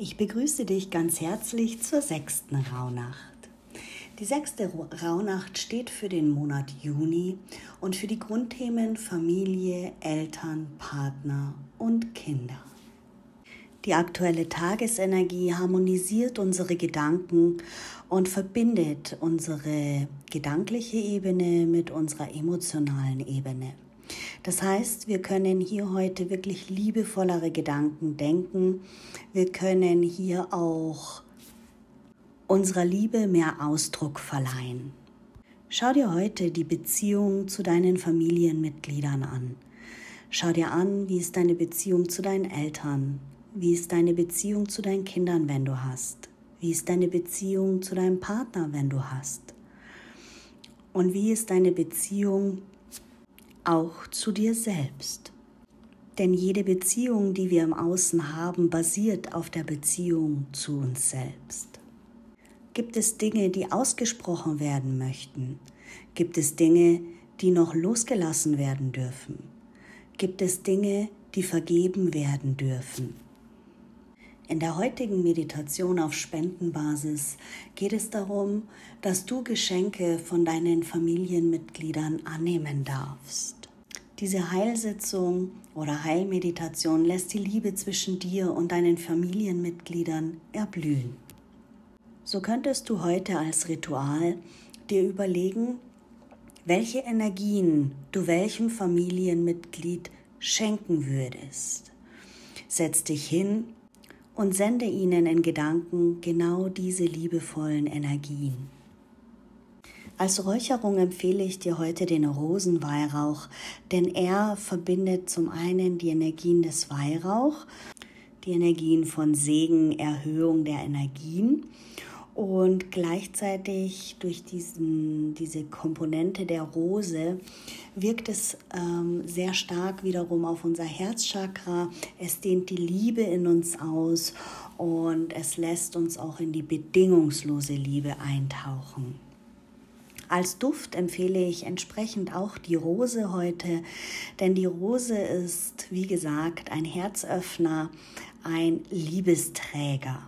Ich begrüße dich ganz herzlich zur sechsten Rauhnacht. Die sechste Rauhnacht steht für den Monat Juni und für die Grundthemen Familie, Eltern, Partner und Kinder. Die aktuelle Tagesenergie harmonisiert unsere Gedanken und verbindet unsere gedankliche Ebene mit unserer emotionalen Ebene. Das heißt, wir können hier heute wirklich liebevollere Gedanken denken. Wir können hier auch unserer Liebe mehr Ausdruck verleihen. Schau dir heute die Beziehung zu deinen Familienmitgliedern an. Schau dir an, wie ist deine Beziehung zu deinen Eltern? Wie ist deine Beziehung zu deinen Kindern, wenn du hast? Wie ist deine Beziehung zu deinem Partner, wenn du hast? Und wie ist deine Beziehung auch zu dir selbst. Denn jede Beziehung, die wir im Außen haben, basiert auf der Beziehung zu uns selbst. Gibt es Dinge, die ausgesprochen werden möchten? Gibt es Dinge, die noch losgelassen werden dürfen? Gibt es Dinge, die vergeben werden dürfen? In der heutigen Meditation auf Spendenbasis geht es darum, dass du Geschenke von deinen Familienmitgliedern annehmen darfst. Diese Heilsitzung oder Heilmeditation lässt die Liebe zwischen dir und deinen Familienmitgliedern erblühen. So könntest du heute als Ritual dir überlegen, welche Energien du welchem Familienmitglied schenken würdest. Setz dich hin und sende ihnen in Gedanken genau diese liebevollen Energien. Als Räucherung empfehle ich dir heute den Rosenweihrauch, denn er verbindet zum einen die Energien des Weihrauch, die Energien von Segen, Erhöhung der Energien und gleichzeitig durch diesen, diese Komponente der Rose wirkt es ähm, sehr stark wiederum auf unser Herzchakra. Es dehnt die Liebe in uns aus und es lässt uns auch in die bedingungslose Liebe eintauchen. Als Duft empfehle ich entsprechend auch die Rose heute, denn die Rose ist, wie gesagt, ein Herzöffner, ein Liebesträger.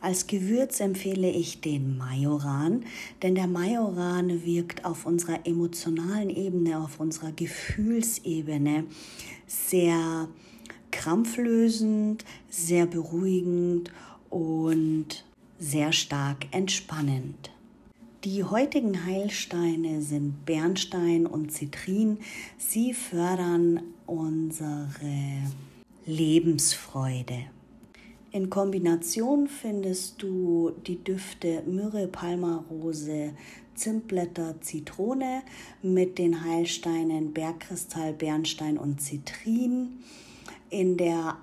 Als Gewürz empfehle ich den Majoran, denn der Majoran wirkt auf unserer emotionalen Ebene, auf unserer Gefühlsebene sehr krampflösend, sehr beruhigend und sehr stark entspannend. Die heutigen Heilsteine sind Bernstein und Zitrin. Sie fördern unsere Lebensfreude. In Kombination findest du die Düfte Myrrhe, Palmarose, Zimtblätter, Zitrone mit den Heilsteinen Bergkristall, Bernstein und Zitrin. In der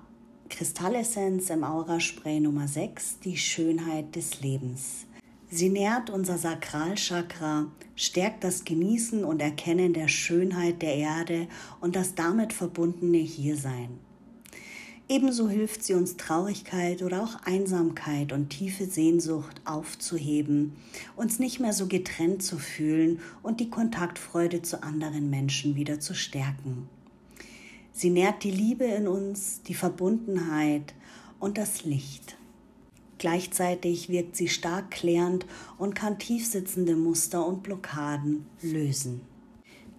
Kristallessenz im Aura-Spray Nummer 6 die Schönheit des Lebens. Sie nährt unser Sakralchakra, stärkt das Genießen und Erkennen der Schönheit der Erde und das damit verbundene Hiersein. Ebenso hilft sie uns Traurigkeit oder auch Einsamkeit und tiefe Sehnsucht aufzuheben, uns nicht mehr so getrennt zu fühlen und die Kontaktfreude zu anderen Menschen wieder zu stärken. Sie nährt die Liebe in uns, die Verbundenheit und das Licht. Gleichzeitig wirkt sie stark klärend und kann tiefsitzende Muster und Blockaden lösen.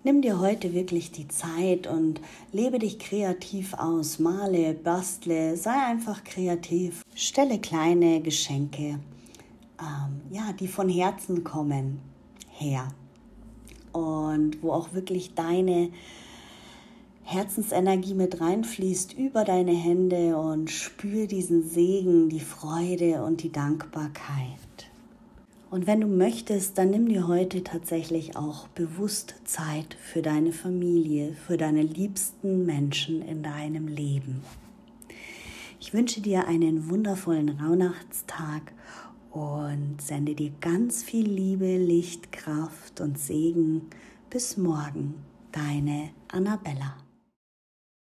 Nimm dir heute wirklich die Zeit und lebe dich kreativ aus. Male, bastle, sei einfach kreativ. Stelle kleine Geschenke, ähm, ja, die von Herzen kommen, her. Und wo auch wirklich deine Herzensenergie mit reinfließt über deine Hände und spür diesen Segen, die Freude und die Dankbarkeit. Und wenn du möchtest, dann nimm dir heute tatsächlich auch bewusst Zeit für deine Familie, für deine liebsten Menschen in deinem Leben. Ich wünsche dir einen wundervollen Rauhnachtstag und sende dir ganz viel Liebe, Licht, Kraft und Segen. Bis morgen, deine Annabella.